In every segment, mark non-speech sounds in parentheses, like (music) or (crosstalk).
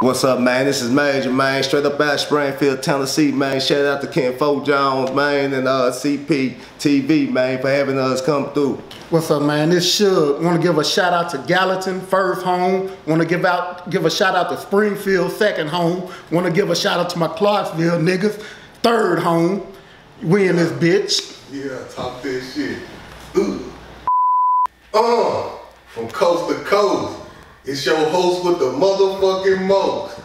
What's up, man? This is Major, man. Straight up out Springfield, Tennessee, man. Shout out to Kinfolk Jones, man, and uh, CP TV, man, for having us come through. What's up, man? This Shug. Want to give a shout out to Gallatin, first home. Want to give out, give a shout out to Springfield, second home. Want to give a shout out to my Clarksville niggas, third home. We in this bitch. Yeah, talk that shit. Ooh. Uh, from coast to coast, it's your host with the motherfucking most,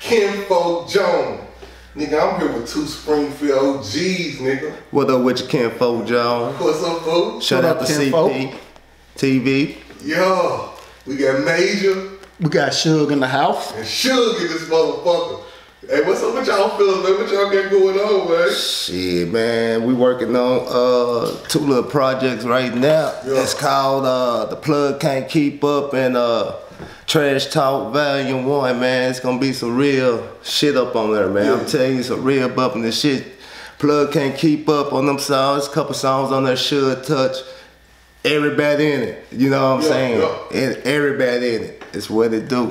Kinfolk Jones. Nigga, I'm here with two Springfield OGs, nigga. What up with you, Kinfolk Jones? What's up, folks? Shout What out up, to Ken CP Fo? TV. Yo, we got Major We got Shug in the house. and Shug in this motherfucker. Hey, what's up with y'all feelings, man? What y'all got going on, man? Shit, man, we working on uh two little projects right now. Yeah. It's called uh The Plug Can't Keep Up and uh Trash Talk Volume 1, man. It's gonna be some real shit up on there, man. Yeah. I'm telling you, some real bumping this shit. Plug Can't Keep Up on them songs. A couple songs on there should touch everybody in it. You know what I'm Yeah, saying? yeah. And everybody in it. It's what it do.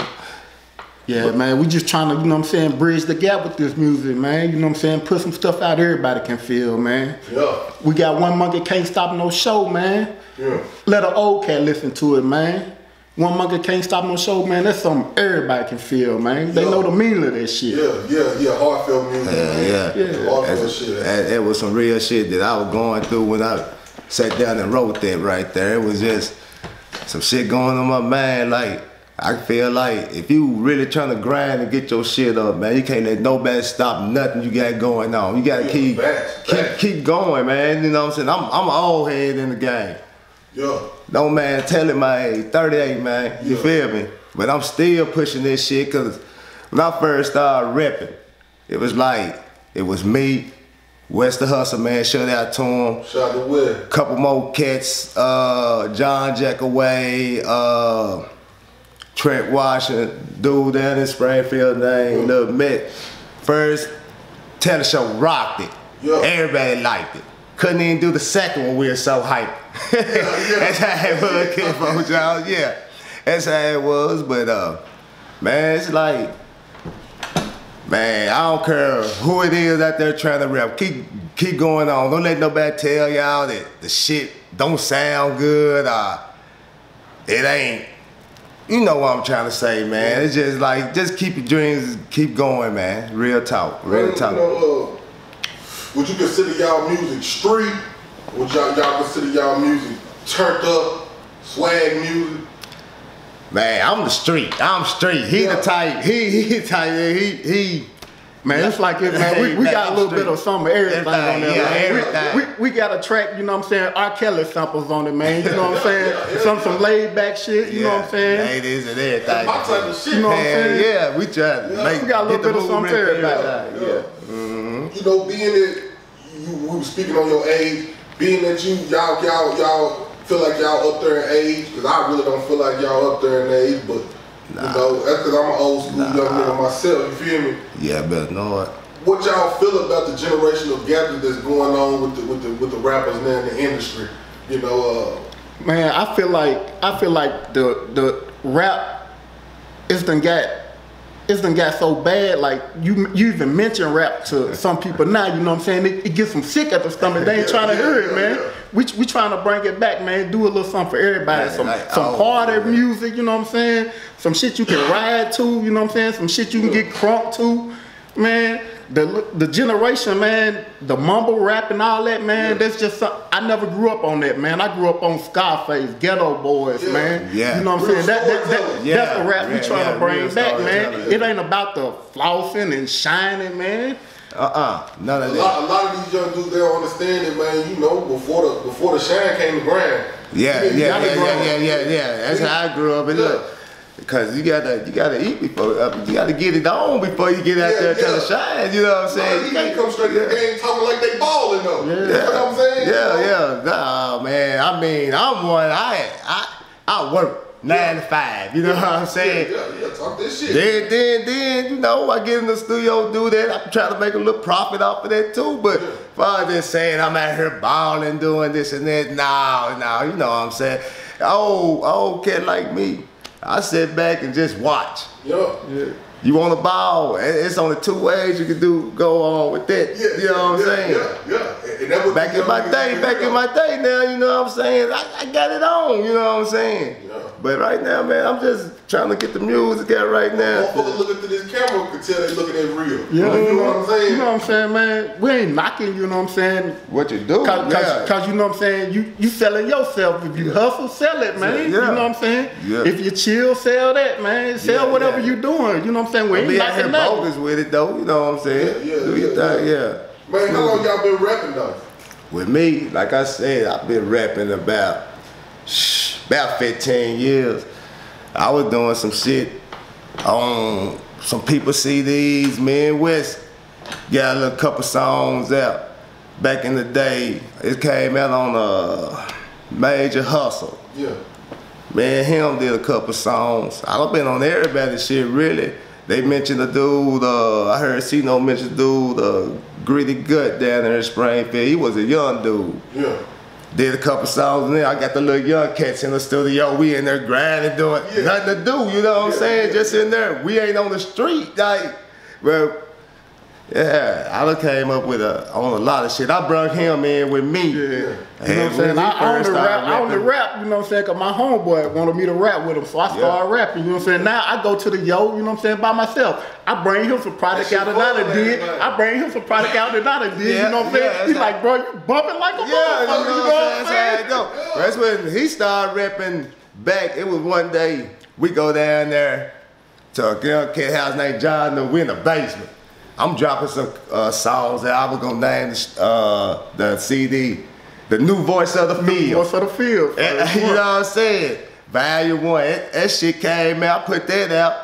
Yeah, man, we just trying to, you know what I'm saying, bridge the gap with this music, man. You know what I'm saying? Put some stuff out everybody can feel, man. Yeah, We got one monkey can't stop no show, man. yeah. Let an old cat listen to it, man. One monkey can't stop no show, man. That's something everybody can feel, man. They Yeah. know the meaning of that shit. Yeah, yeah, yeah, heartfelt music. Yeah, man. yeah. Yeah. Heartfelt That's- shit. That, that was some real shit that I was going through when I sat down and wrote that right there. It was just some shit going on my mind. Like, I feel like if you really trying to grind and get your shit up, man, you can't let nobody stop nothing you got going on. You gotta Yeah, keep facts, keep facts. keep going, man. You know what I'm saying? I'm I'm an old head in the game. Yeah. No man telling my age, 38, man. You Yeah. feel me? But I'm still pushing this shit because when I first started repping, it was like, it was me, West the Hustle, man. Shout out to him. Shout out to Will. Couple more cats, uh, John Jackaway, uh, Trent Washington, dude down in Springfield named Lil Mitt. First tele show rocked it. Yeah. Everybody liked it. Couldn't even do the second one, we were so hyped. (laughs) yeah. That's how it was, Kinfolk Jones. Yeah. That's how it was. But uh, man, it's like, man, I don't care who it is out there trying to rap. Keep keep going on. Don't let nobody tell y'all that the shit don't sound good or it ain't. You know what I'm trying to say, man. It's just like just keep your dreams, keep going, man. Real talk, real You talk. Know, would you consider y'all music street? Would y'all, y'all consider y'all music turned up, swag music? Man, I'm the street. I'm street. He Yeah. the type. He he the type. He he. Man, it's like it, man. We, we got a little bit of some of everything, on there, yeah, man. We- everything. We, we, got a track, you know what I'm saying, R. Kelly samples on it, man. You know what I'm (laughs) saying? Yeah, yeah, some yeah. some laid back shit, you know what I'm saying? Ladies and everything. My type of shit. You know what I'm saying? yeah, we try to Yeah. make We got a little get the bit of something for movement everybody. Yeah. Mm-hmm. You know, being that you we were speaking on your age, being that you y'all y'all y'all feel like y'all up there in age, because I really don't feel like y'all up there in age, but you know, that's because I'm an old school young nigga myself. You feel me? Yeah, better know it. What y'all feel about the generational gap that's going on with the with the with the rappers now in the industry? You know, uh, Man, I feel like I feel like the the rap it's done got it's done got so bad. Like you you even mention rap to some people now. You know what I'm saying? It, it gets them sick at the stomach. They ain't trying (laughs) to hear it, man. We we trying to bring it back, man. Do a little something for everybody. Man, Some like, some oh, party man. music. You know what I'm saying? Some shit you can ride to. You know what I'm saying? Some shit you can get crunk to, man. The, the generation, man, the mumble rap and all that, man, that's just some, I never grew up on that, man. I grew up on Scarface, Geto Boys, Yeah. man. Yeah. You know what I'm Real saying? That, that, that. Yeah. That's the rap we Yeah, trying yeah, to bring back, man. It ain't about the flossing and shining, man. Uh-uh. None a of lot, a lot of these young dudes they don't understand it, man. You know, before the before the shine came to grind. Yeah, yeah, yeah, yeah, yeah, yeah, yeah. That's how I grew up. And Yeah. look, because you gotta, you gotta eat before, uh, you gotta get it on before you get out Yeah, there trying yeah. to shine. You know what I'm Nah, saying? you can't come straight to the game talking like they balling though. You know what I'm saying? Yeah, yeah. Nah, man. I mean, I'm one. I, I, I work nine to five. You know what I'm saying? Yeah, yeah, yeah, talk this shit. Then, then, then, you know, I get in the studio, do that. I'm trying to make a little profit off of that too. But Yeah. if I was just saying I'm out here balling, doing this and that, no, no, you know what I'm saying? Oh, old kid like me, I sit back and just watch. Yeah. Yeah. you want to ball, it's only two ways you can do go on with that. Yeah, you know what I'm yeah, saying? Yeah, yeah. And that was Back in my day, back in my day now, you know what I'm saying? I, I got it on, you know what I'm saying? Yeah. But right now, man, I'm just trying to get the music out right now. Motherfuckers looking through this camera could tell they looking at real. Yeah, You know what I'm saying? You know what I'm saying, man? We ain't knocking, you know what I'm saying? What you do? Cause, yeah. cause, 'cause you know what I'm saying, you you selling yourself. If you hustle, sell it, man. Yeah. You know what I'm saying? Yeah. If you chill, sell that, man. Sell Yeah, whatever yeah. you doing. You know what I'm saying? We Don't ain't be out here knocking nothing. bogus with it though, you know what I'm saying? Yeah, yeah, do your yeah, thing, yeah. yeah. Man, how long y'all been rapping though? With me, like I said, I've been rapping about shh, about 15 years. I was doing some shit on some people CDs, me and West got a little couple songs out. Back in the day, it came out on a Major Hustle. Yeah. Me and him did a couple songs. I done been on everybody's shit really. They mentioned the dude, uh, I heard C-No mention the dude, uh, Gritty Gut down there in Springfield. He was a young dude. Yeah. Did a couple songs and then I got the little young cats in the studio. We in there grinding, doing Yeah. nothing to do, you know what I'm Yeah, saying? Just in there. We ain't on the street. Like, well, yeah, I done came up with a on a lot of shit. I brought him in with me. Yeah. You know what I'm saying? I, only first rap, started I only rapping- rap, you know what I'm saying? Cause my homeboy wanted me to rap with him. So I started rapping, you know what I'm saying? Now I go to the yo, you know what I'm saying, by myself. I bring him some product out that I did. I bring him some product out that I did, Yeah, you know what I'm saying? that's He's like, bro, you bumping like a Yeah, you know motherfucker, what I'm saying? That's how it go. That's when he started rapping back. It was one day we go down there to a girl kid house named John. and We in the basement. I'm dropping some uh, songs that I was gonna name the, uh, the CD, the new voice of the field. Voice of the field. Eh, (laughs) you know what I'm saying? Value one. That, that shit came out. I put that out.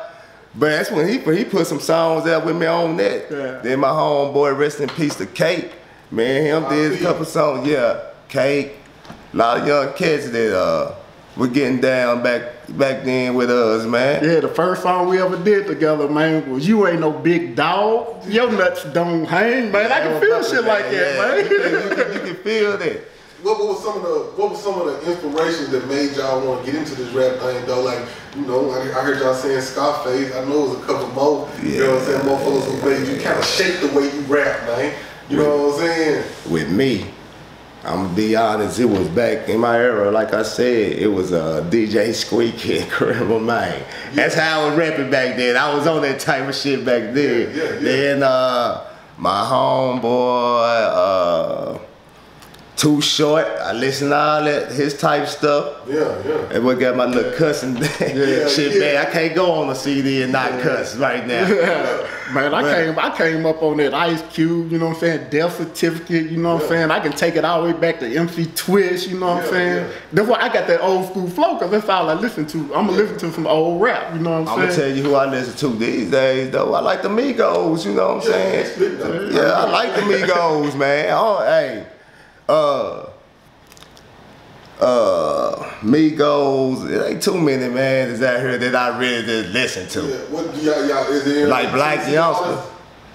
But that's when he he put some songs out with me on that. Yeah. Then my homeboy, rest in peace to Cake. Man, him did a couple songs. Yeah, Cake. A lot of young kids that uh were getting down back back then with us, man. Yeah, the first song we ever did together, man, was You Ain't No Big Dog. Your nuts don't hang, man. I can feel shit like that, Yeah, man. You can, you can, you can feel that. What, what was some of the what was some of the inspirations that made y'all want to get into this rap thing though? Like, you know, I, I heard y'all saying Scarface. I know it was a couple more. You know what I'm saying? Motherfuckers who made you kind of shape the way you rap, man. You know what I'm saying? with me, I'm gonna be honest, it was back in my era, like I said, it was uh, DJ Squeaky (laughs) and Criminal Manne. That's how I was rapping back then. I was on that type of shit back then. Yeah, yeah, yeah. Then uh, my homeboy, uh, Too Short, I listen to all that, his type stuff. Yeah, yeah. And we got my little cussing (laughs) shit, yeah. man. I can't go on the CD and not cuss right now. Man, I Man. came I came up on that Ice Cube, you know what I'm saying, death certificate, you know what I'm saying? I can take it all the way back to MC Twist, you know what I'm saying? yeah. That's why I got that old school flow, cause that's all I listen to. I'm gonna listen to some old rap, you know what I'm, saying? I'm gonna tell you who I listen to these days, though. I like the Migos, you know what I'm Yeah, saying? that's good, though. Yeah, I like the Migos, man. Oh, hey, uh, uh, Migos. It ain't too many man is out here that I really just listen to. Yeah. What do y'all, y'all is there? Like Blac Youngsta.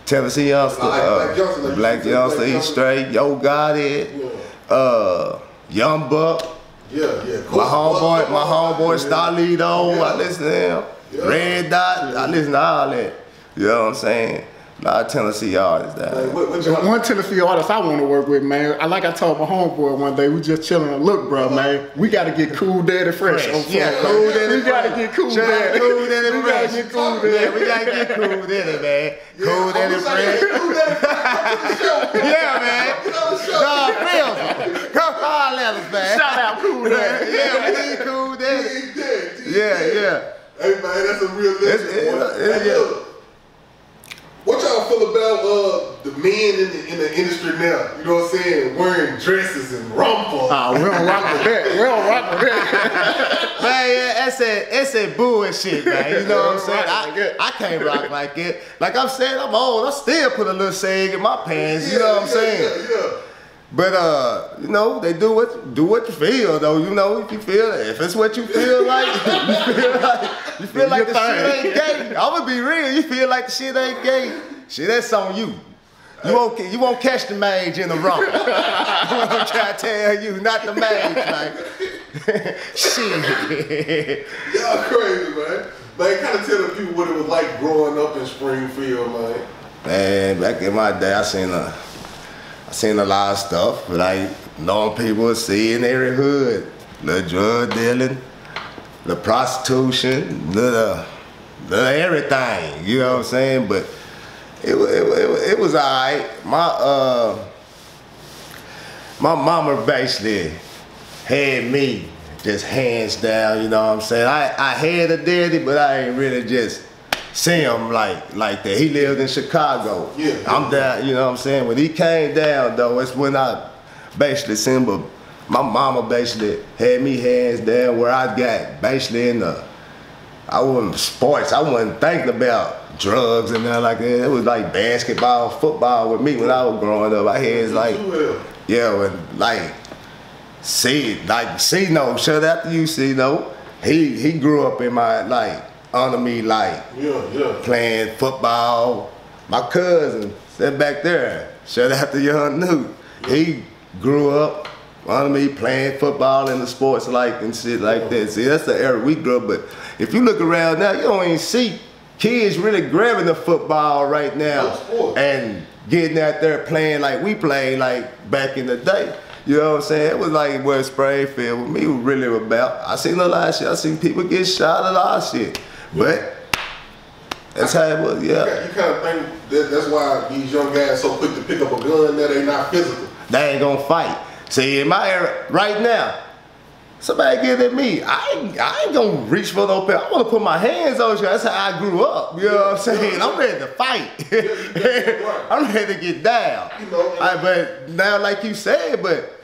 Tennessee Youngster, like uh, Blac Youngsta, Blac Youngsta, Black East Youngster. Straight, Yo Gotti, uh, Young Buck. Yeah, yeah. My homeboy, my homeboy Starlito, Yeah. I listen to him. Yeah. Red Dot, I listen to all that. You know what I'm saying? A lot of Tennessee artists Like, what, what The one Tennessee artist I want to work with, man. I like I told my homeboy one day, we just chilling. And look, bro, man, we got to get Cool Daddy Fresh. Fresh. Yeah, Cool Daddy We got to get Cool Shout Daddy. Cool Daddy We got to get Cool Yeah, Daddy. we gotta get cool with it, man. Cool Daddy wish Fresh. get Cool Daddy Fresh. Come to the show. (laughs) Yeah, man. Get on the show. God feels Come holler at us, man. Shout out Cool Daddy. Yeah, we need Cool Daddy. He dead. He Yeah, yeah. Hey man, that's a real It's- legend. it's- boy. it's- Hey, yeah. What y'all feel about uh, the men in the, in the industry now? You know what I'm saying? Wearing dresses and rumple. Oh, we don't rock with that. We don't rock with that. (laughs) Man, yeah, that's that, that's that bullshit, man. You know what I'm saying? I. I can't rock like it. Like I'm saying, I'm old. I still put a little sag in my pants. You know what I'm yeah, saying? Yeah, yeah. But uh, you know, they do what do what you feel though. You know, if you feel if it's what you feel like, (laughs) you feel like you feel like the shit ain't gay. I'm gonna be real. You feel like the shit ain't gay. Shit, that's on you. You won't you won't catch the mage in the rumble. I'm trying to tell you, not the mage, like (laughs) shit. Y'all crazy, man. Man, kind of tell the people what it was like growing up in Springfield, man. Man, back in my day, I seen a, I seen a lot of stuff, like knowing people see in every hood, the drug dealing, the prostitution, the, the everything. You know what I'm saying? But it it, it, it was alright. My uh, my mama basically had me just hands down. You know what I'm saying? I I had a daddy, but I ain't really just see him like like that. He lived in Chicago. Yeah. I'm down. You know what I'm saying? When he came down though, it's when I basically seen. But my mama basically had me hands down where I got basically in the. I wasn't sports. I wasn't thinking about drugs and that like that. It was like basketball, football with me when I was growing up. I had like yeah, when like see like see no, shout out to you, see no. He he grew up in my like under me like Yeah, yeah. playing football. My cousin sat back there. Shout out to Young Newt. He grew up under me playing football and the sports like and shit like that. See, that's the era we grew up. But if you look around now, you don't even see kids really grabbing the football right now and getting out there playing like we played like back in the day. You know what I'm saying? It was like what Springfield with me was really about. I seen a lot of shit. I seen people get shot a lot of shit. But that's how it was, yeah. you kind of think that that's why these young guys so quick to pick up a gun that they not physical. They ain't gonna fight. See, in my era, right now, somebody get at me. I ain't, I ain't gonna reach for no pen. I wanna put my hands on you. That's how I grew up. You know what I'm saying? I'm ready to fight. (laughs) I'm ready to get down. You know, but now, like you said, but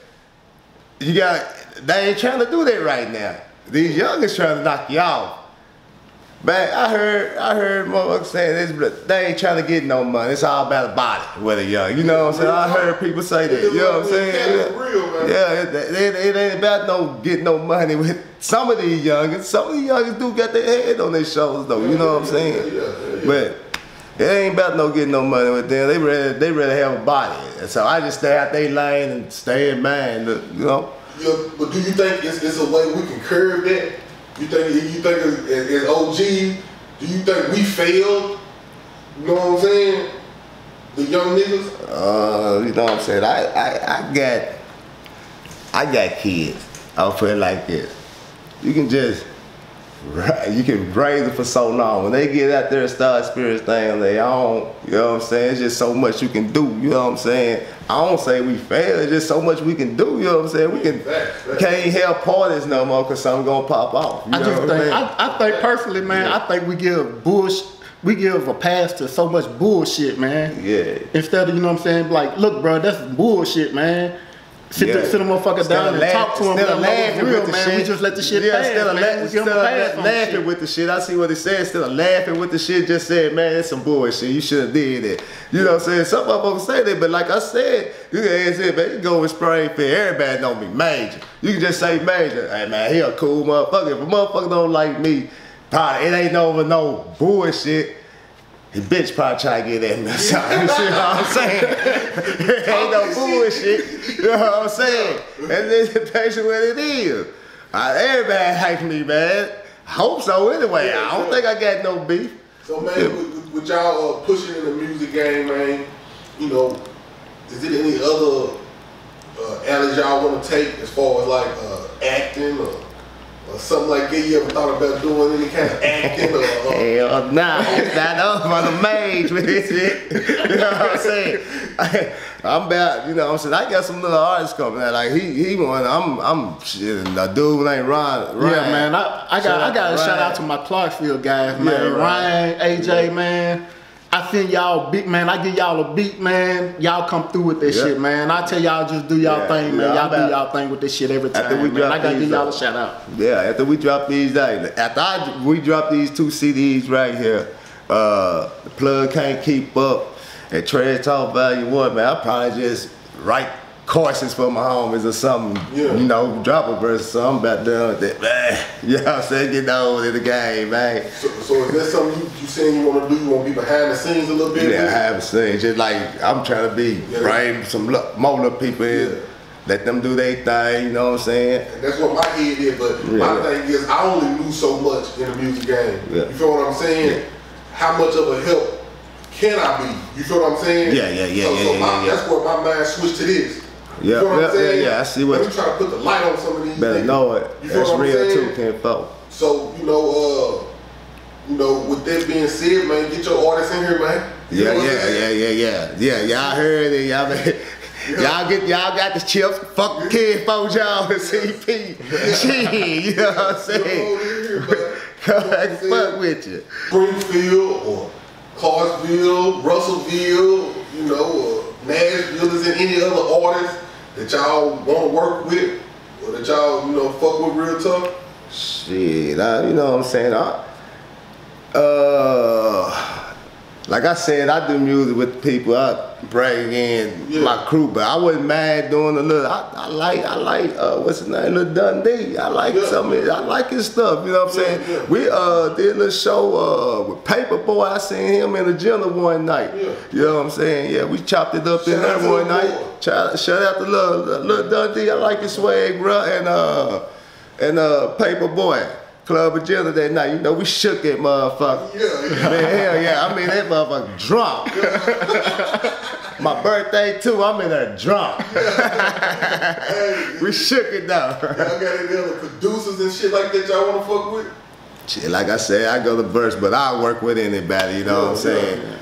you got, they ain't trying to do that right now. These young youngins trying to knock you off. Man, I heard, I heard motherfuckers saying this, but they ain't trying to get no money. It's all about the body, whether young. You know what I'm saying? I heard people say that. You know what I'm saying? It's real, man. Yeah, it, it, it ain't about no getting no money with some of these youngins. Some of these youngins do got their head on their shoulders though. You know what I'm saying? Yeah, yeah, yeah. But it ain't about no getting no money with them. They rather they rather have a body. And so I just stay out their lane and stay in mine. You know? Yeah, but do you think it's, it's a way we can curb that? You think you think as, as OG, do you think we failed? You know what I'm saying? The young niggas. Uh, you know what I'm saying? I, I, I got I got kids. I'll put it like this. You can just ra- you can raise them for so long. When they get out there and start experiencing things on their own, you know what I'm saying? It's just so much you can do. You know what I'm saying? I don't say we fail. It's just so much we can do. You know what I'm saying? We can Facts, facts. can't have parties no more because something gonna pop off. You I know just what think? I, I think personally, man, I think we give bush we give a pass to so much bullshit, man. Yeah. Instead of you know what I'm saying, like, look, bro, that's bullshit, man. Sit, the, sit the motherfucker Instead down and talk to him. instead of let him know laughing real, with the man. shit. We just let the shit yeah, pass, of, man. la- we give instead him a pass la- laughing shit. with the shit, I see what he said. Instead of laughing with the shit, just said, man, it's some bullshit. You should have did it. You know what I'm saying? Some of motherfuckers say that, but like I said, you can it, man, you go with Springfield, everybody know me, major. You can just say major. Hey man, he a cool motherfucker. If a motherfucker don't like me, probably it ain't over no bullshit. His bitch probably try to get at me. (laughs) You see what I'm saying? it (laughs) ain't no bullshit. You know what I'm saying? And then the patient what it is. Uh, everybody hates me, man. I hope so anyway. I don't think I got no beef. So man, with, with, with y'all uh, pushing in the music game, man, you know, is it any other uh, alleys y'all want to take as far as like uh, acting or, or something like that? You ever thought about doing any kind of acting or? Uh, (laughs) Hell nah, it's not up on the mage with this shit. (laughs) You know what I'm saying? (laughs) I'm about, you know what I'm saying? I got some little artists coming out. Like he he one, I'm I'm shit, the dude ain't Ron. Ryan. Yeah, man. I, I got I got to Ryan. shout out to my Clarksville guys, man. Yeah, Ryan, AJ, man. I send y'all beat, man. I give y'all a beat, man. Y'all come through with this Yeah. shit, man. I tell y'all just do y'all Yeah, thing, man. y'all do y'all thing with this shit every time. After we man. drop I gotta give y'all uh, a shout out. Yeah, after we drop these after I, we drop these two CDs right here, uh, the plug can't keep up, and Trash Talk Value One, man, I probably just write courses for my homies or something. Yeah. You know, drop a verse or something about done with that, (laughs) man. You know what I'm saying? Get old in the game, man. so, so is that something you, you saying you want to do? You want to be behind the scenes a little bit? Yeah, I haven't seen just like I'm trying to be Yeah. bring some more little people in. Yeah. let them do their thing. You know what I'm saying? And that's what my head is. But my thing is, I only knew so much in the music game. Yeah. You feel what I'm saying? How much of a help can I be? You feel what I'm saying? Yeah, yeah, yeah, so, yeah, so yeah, my, yeah. That's where my mind switched to this. Yeah, you what yeah, yeah, yeah, I see what- me try to put the light on some of these. Better niggas. know it. You That's real saying? too, Kinfolk. So you know, uh, you know, with that being said, man, get your artists in here, man. You Yeah, know yeah, yeah, yeah, yeah, yeah. Y'all heard it. Y'all, been, y'all get, y'all got the chips. Fuck the kid, folks, y'all and CP. Shit, (laughs) you know what I'm saying? (laughs) here, Come know back and fuck with you. Springfield or Clarksville, Russellville, you know, or Nashville is in any other artists that y'all want to work with or that y'all, you know, fuck with real tough? Shit, I, you know what I'm saying? I, uh, like I said, I do music with people. I bring in Yeah. my crew, but I wasn't mad doing a little. I, I like, I like, uh, what's his name, Little Dundee. I like Yeah. some. I like his stuff. You know what I'm Yeah, saying? We uh did a little show uh with Paperboy. I seen him in the gym one night. You know what I'm saying? Yeah, we chopped it up in Shout out there one night. boy. Shout, out to little, Lil Dundee. I like his swag, bro. And uh and uh Paperboy. Club agenda that night, you know, we shook that motherfucker. Yeah, yeah. Man, hell yeah, I mean that motherfucker drunk. My birthday too, I'm in there drunk. Hey, We shook it down. y'all got any other producers and shit like that y'all want to fuck with? Shit, like I said, I go to verse, but I work with anybody, you know what I'm saying?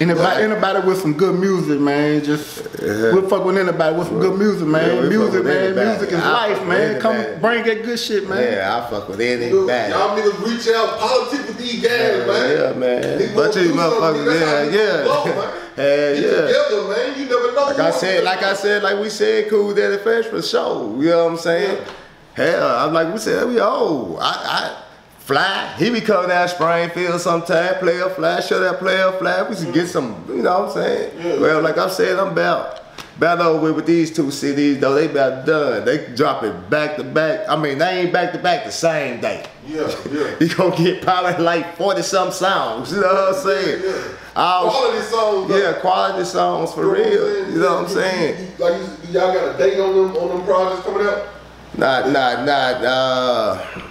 Anybody, anybody with some good music, man, just we'll fuck with anybody with some good music, Yeah, man. we fuck music, man. anybody. Music is I life, man. Come anybody. bring that good shit, man. Yeah, I fuck with Dude, anybody. y'all niggas reach out, politics with these guys, Yeah, man. yeah, man. Niggas Bunch wanna of do motherfuckers, something, yeah, yeah. blow, man. (laughs) Hell Get yeah. together, man. You never know. Like I said, like I said, like we said, cool daddy fresh for show. You know what I'm saying? Hell, I'm like we said, we old. I, I fly. He be coming down Springfield sometime, Playa Fly, show that Playa Fly. We should get some, you know what I'm saying? Yeah. Well, like I said, I'm about about over with with these two CDs though. They about done. They drop it back to back. I mean, they ain't back to back the same day. Yeah, yeah. (laughs) You gonna get probably like 40 some songs, you know what I'm saying? Yeah. I'll- Quality songs. though. yeah, quality songs for real. You know what I'm saying? Like y'all got a date on them on them projects coming out? Not, not, not. Uh,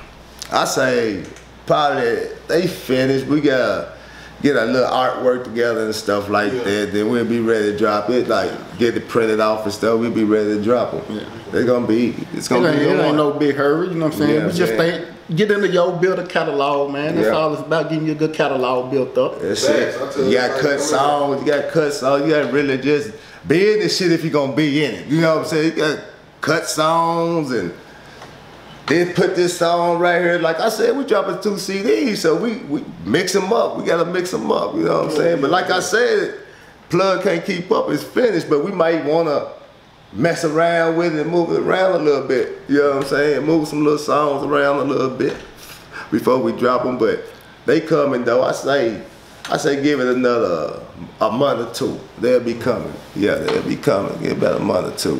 I say probably they finished. We gotta get a little artwork together and stuff like Yeah. that. Then we'll be ready to drop it. Like get it printed off and stuff. We'll be ready to drop them. Yeah. They're gonna be. It's gonna ain't, be. it on. ain't no big hurry, you know what I'm saying? Yeah, we just think get into your build a catalog, man. That's Yeah. all it's about, getting you a good catalog built up. That's Facts, it. You you, got like, cut songs. You got cut songs. You got really just be in this shit if you're gonna be in it. You know what I'm saying? You got cut songs and then put this song right here. Like I said, we dropping two CDs, so we we mix them up. We gotta mix them up. You know what I'm saying? But like I said, plug can't keep up. It's finished, but we might wanna mess around with it and move it around a little bit. You know what I'm saying? Move some little songs around a little bit before we drop them. But they coming though. I say, I say, give it another a month or two. They'll be coming. Yeah, they'll be coming. Give it about a month or two.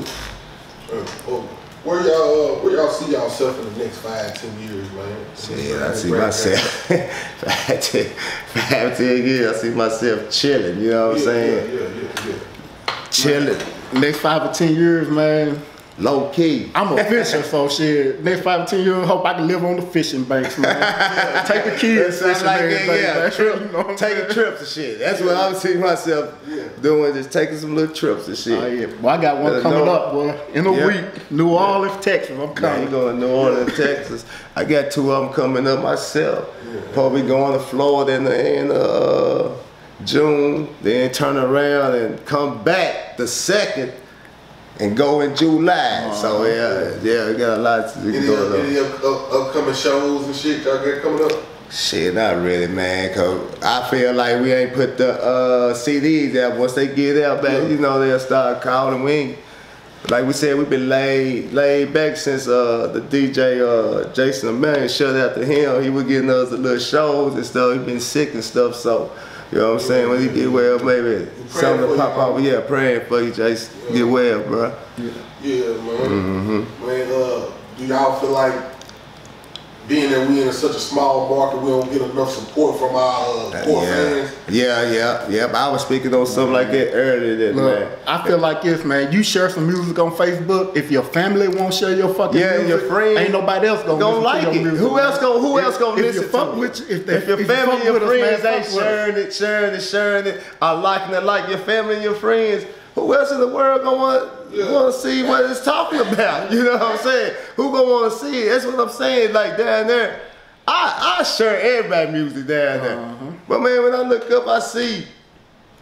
Uh, oh. Where y'all uh, where y'all see yourself in the next five, ten years, man? Yeah, I see myself (laughs) five, ten, five, ten years. I see myself chilling. You know what I'm saying? Yeah, yeah, yeah, yeah. Chilling, Next five or ten years, man. Low key. I'm a fisher, so shit. Next five or ten years, hope I can live on the fishing banks, man. (laughs) Take the kids fishing, like and everything, yeah, man. trip, (laughs) You know taking trips and shit. That's what I see myself Yeah. doing, just taking some little trips and shit. Oh yeah, well I got one coming up, boy. In a Yeah. week, New Orleans, Texas. I'm Man, coming. going to New Orleans, (laughs) Texas. I got two of them coming up myself. Probably going to Florida in, the, in uh, June, then turn around and come back the second and go in July. so yeah, yeah, we got a lot to Any, go uh, on. any up, up, upcoming shows and shit y'all got coming up? Shit, not really, man. Cause I feel like we ain't put the uh, CDs out. Once they get out, man, you know they'll start calling. We ain't, like we said, we've been laid laid back since uh, the DJ uh, Jason Emmanuel shut out to him. He was getting us the little shows and stuff. He been sick and stuff, so you know what I'm saying. When you get well, maybe something to pop off. Yeah, praying for you, Jason. Get well, bro. Yeah, man. Mm-hmm. Man, uh, do y'all feel like being that we in such a small market, we don't get enough support from our uh, core yeah. fans. yeah, yeah, yeah. I was speaking on something like that earlier, that Look, man. I feel like this, man. You share some music on Facebook. If your family won't share your fucking Yeah, music, your friends ain't nobody else gonna, gonna listen like to your it. music. Who else gonna Who If- else gonna if listen you fuck to with it? you, if, they, if your if family, you your fuck with us, friends man, ain't fuck with us. sharing it, sharing it, sharing it, are liking it like your family and your friends, who else in the world gonna want Yeah. want to see what it's talking (laughs) about? You know what I'm saying? Who gonna want to see it? That's what I'm saying. Like down there, I I share everybody music down there. Uh-huh. But man, when I look up, I see.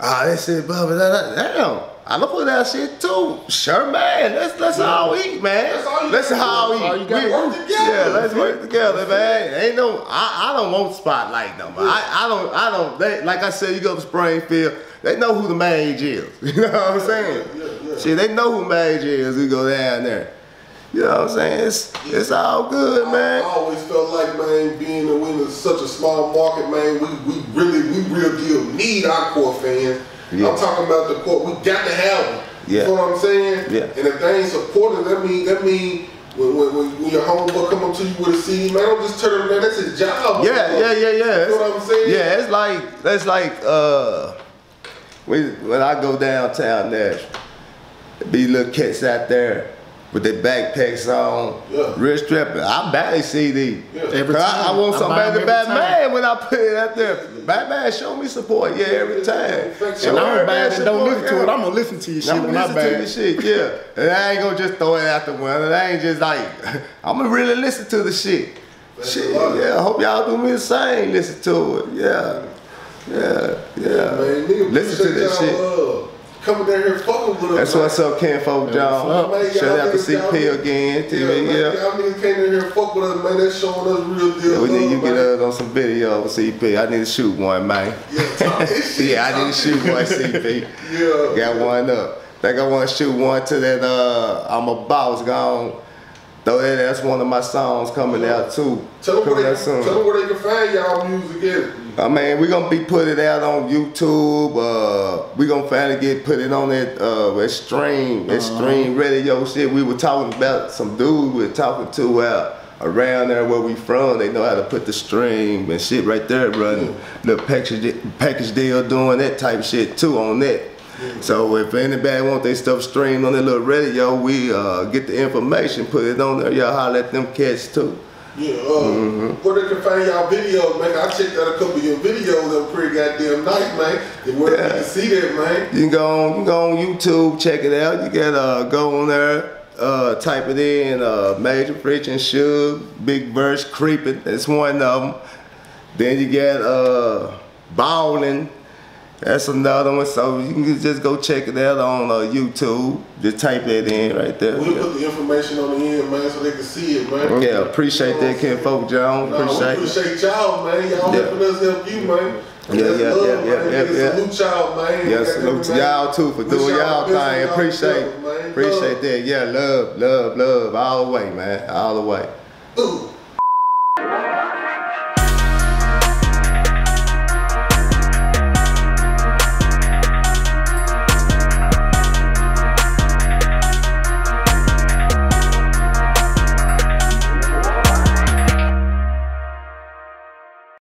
Ah, they said, blah, blah, blah, blah. Damn, I look for that shit too. Sure, man. Let's let's all eat, man. That's all you let's gotta do. all That's eat. all We- work together. Yeah, let's work together, man. Ain't no, I, I don't want spotlight no more. I, I don't, I don't. They, like I said, you go to Springfield, they know who the mage is. (laughs) You know what I'm saying? Yeah, yeah. Shit, they know who mage is. We go down there. You know what I'm saying? It's it's all good, man. I, always felt like, man, being that winner in such a small market, man, we, we really, we real deal need our core fans. Yeah. I'm talking about the core. We got to have them. Yeah. You know what I'm saying? Yeah. And if they ain't supported, that mean that mean when, when, when, your homeboy come up to you with a CD, man, don't just turn him down. That's his job. Yeah, yeah, yeah, yeah. You know what I'm saying? Yeah, it's like it's like uh when when I go downtown there, be little cats out there with their backpacks on, Yeah. real strapping. I buy a CD. Yeah. Every 'Cause I, I want I somebody buy to 'em buy every man when I put it out there. Batman, show me support. Yeah, every time. And Show And I don't everybody buy and don't listen to yeah. it. I'm gonna listen to your shit I'm when gonna I listen buy to your it. shit, yeah. And I ain't gonna just throw it out the window. I ain't just like, (laughs) I'm gonna really listen to the shit. That's shit, a yeah. I hope y'all do me the same. Listen to it, yeah, yeah, yeah. Man, listen to appreciate that shit. y'all, Uh, coming down here fucking with us. That's man. what's up, Kinfolk John. Man, y'all Shout out to niggas- y'all CP again, TV, man, yeah. Y'all niggas came in here and fuck with us, man. That's showing us real deal. Yeah, we need you love, get man. us on some video with CP. I need to shoot one, man. Yeah, talk (laughs) yeah, I need to shoot one, CP. Yeah. Got one up. Think I want to shoot one to that. Uh, I'm a boss gone. Though that, that's one of my songs coming out too. Tell them, where they, soon. tell them where they can find y'all music at. I mean, we gonna be putting it out on YouTube. Uh, we gonna finally get put it on that uh, extreme, Uh-huh. radio shit. We were talking about some dude we were talking to out around there where we from. They know how to put the stream and shit right there, running the package package deal, doing that type shit too on that. So if anybody want their stuff streamed on that little radio, we uh, get the information, put it on there. Y'all holler at them cats too. Yeah, uh, Mm-hmm. where they can find y'all videos, man. I checked out a couple of your videos. They're pretty goddamn nice, man. And where Yeah. they can see that, man. You can go on, you can go on YouTube, check it out. You can uh, go on there, uh, type it in, uh, Major and Shug, Big Verse Creeping. That's one of them. Then you got uh, Ballin'. That's another one. So you can just go check it out on uh, YouTube. Just type that in right there. We'll put the information on the end, man, so they can see it, man. Yeah, appreciate that, Kinfolk John. We Appreciate it. appreciate y'all, man. Y'all Yeah. helping us help you, man. Yeah, That's yeah, love, yeah, man. yeah, Nigga, yeah. Salute y'all, man. Yeah, salute to y'all too for doing y'all thing. Appreciate, appreciate that. Yeah, love, love, love, all the way, man, all the way. Ooh.